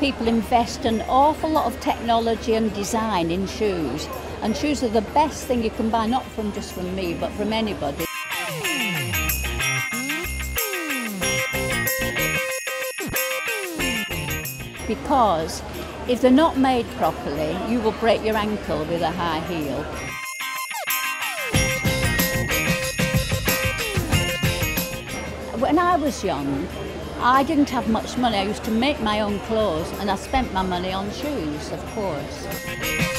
people invest an awful lot of technology and design in shoes. And shoes are the best thing you can buy, not from just from me, but from anybody. Because if they're not made properly, you will break your ankle with a high heel. When I was young, I didn't have much money. I used to make my own clothes and I spent my money on shoes, of course.